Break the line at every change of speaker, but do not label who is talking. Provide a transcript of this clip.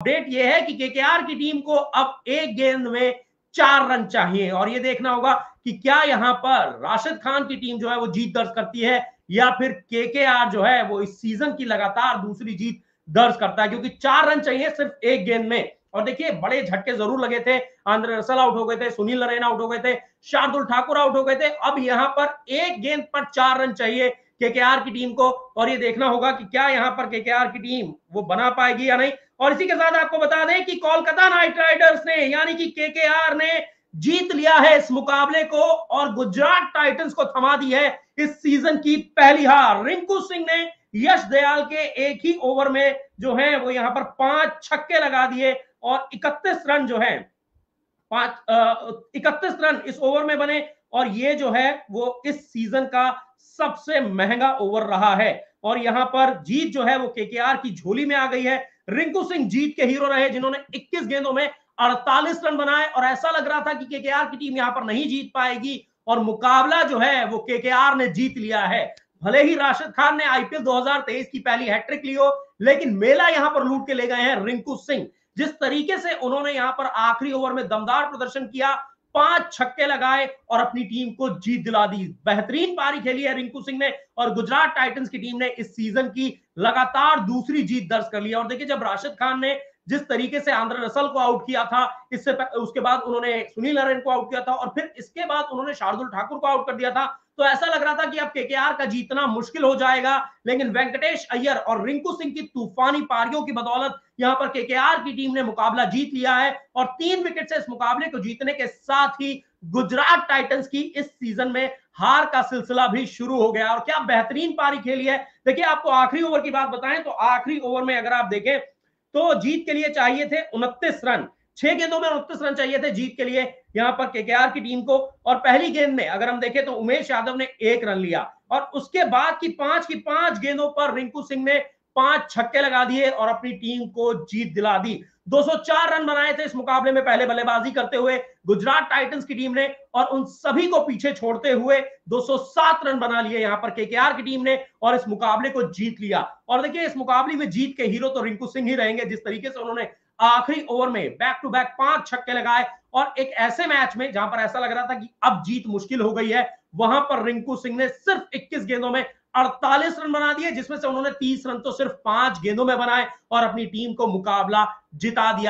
Update यह है कि केकेआर की टीम को अब एक गेंद में चार रन चाहिए। और ये देखना होगा कि क्या यहाँ पर राशिद खान की टीम जो है वो जीत दर्ज करती है या फिर केकेआर जो है वो इस सीज़न की लगातार दूसरी जीत दर्ज करता है, क्योंकि चार रन चाहिए सिर्फ़ एक गेंद में। और देखिए, बड़े झटके ज़रूर लगे थे। आंद्रे रसल आउट हो गए थे, सुनील नरेन आउट हो गए थे, शार्दुल ठाकुर आउट हो गए थे। अब यहाँ पर एक गेंद पर चार रन चाहिए केकेआर की टीम को। और ये देखना होगा कि क्या यहाँ पर केकेआर की टीम वो बना पाएगी या नहीं। और इसी के साथ आपको बता दें कि कोलकाता नाइट राइडर्स ने, यानी कि केकेआर ने जीत लिया है इस मुकाबले को और गुजरात टाइटंस को थमा दी है इस सीज़न की पहली हार। रिंकू सिंह ने यश दयाल के एक ही ओवर में जो है, वो यहाँ पर पाँच छक्के लगा दिए और 31 रन जो है, पाँच इकतीस रन इस ओवर में बने और ये जो है, वो इस सीज़न का सबसे महँगा ओवर रहा है। और यहाँ पर जीत जो है, वो केकेआर की झोली में आ गई है। रिंकू सिंह जीत के हीरो रहे, जिन्होंने 21 गेंदों में 48 रन बनाए, और ऐसा लग रहा था कि केकेआर की टीम यहाँ पर नहीं जीत पाएगी, और मुकाबला जो है, वो केकेआर ने जीत लिया है। भले ही राशिद खान ने आईपीएल 2023 की पहली हैट्रिक ली हो, लेकिन मेला यहाँ पर लूट के ले गए हैं रिंकू सिंह। जिस तरीके से उन्होंने यहाँ पर आखिरी ओवर में दमदार प्रदर्शन किया पाँच छक्के लगाए और अपनी टीम को जीत दिला दी। बेहतरीन पारी खेली है रिंकू सिंह ने और गुजरात टाइटंस की टीम ने इस सीज़न की लगातार दूसरी जीत दर्ज कर लिया और देखिए, जब राशिद खान ने जिस तरीके से आंध्र रसल को आउट किया था, इससे उसके बाद उन्होंने सुनील नरेन को आउट किया था और फिर इसके बाद उन्होंने शार्दुल ठाकुर को आउट कर दिया था। तो ऐसा लग रहा था कि अब केकेआर का जीतना मुश्किल हो जाएगा, लेकिन वेंकटेश अय्यर और रिंकू सिंह की तूफानी पारियों की बदौलत यहाँ पर केकेआर की टीम ने मुकाबला जीत लिया है और तीन विकेट से इस मुकाबले को जीतने के साथ ही गुजरात टाइटंस की इस सीज़न में हार का सिलसिला भी शुरू हो गया। और क्या बेहतरीन पारी खेली है। देखिए, आपको आखिरी ओवर की बात बताएँ तो आखिरी ओवर में अगर आप देखें तो जीत के लिए चाहिए थे उनतीस रन। छह गेंदों में उनतीस रन चाहिए थे जीत के लिए यहाँ पर केकेआर की टीम को। और पहली गेंद में अगर हम देखें तो उमेश यादव ने एक रन लिया। और उसके बाद की पाँच की पाँच गेंदों पर रिंकू सिंह ने पाँच छक्के लगा दिए और अपनी टीम को जीत दिला दी। 204 रन बनाए थे इस मुकाबले में पहले बल्लेबाजी करते हुए। गुजरात टाइटंस की टीम ने और उन सभी को पीछे छोड़ते हुए 207 रन बना लिए यहाँ पर केकेआर की टीम ने और इस मुकाबले को जीत लिया। और देखिए, इस मुकाबले में जीत के हीरो तो रिंकू सिंह ही रहेंगे, जिस तरीके से उन्होंने आखिरी ओवर में बैक टू बैक पाँच छक्के लगाए और एक ऐसे मैच में जहाँ पर ऐसा लग रहा था कि अब जीत मुश्किल हो गई है, वहाँ पर रिंकू सिंह ने सिर्फ़ 21 गेंदों में 48 रन बना दिए, जिसमें से उन्होंने 30 रन तो सिर्फ़ पाँच गेंदों में बनाए और अपनी टीम को मुकाबला जिता दिया।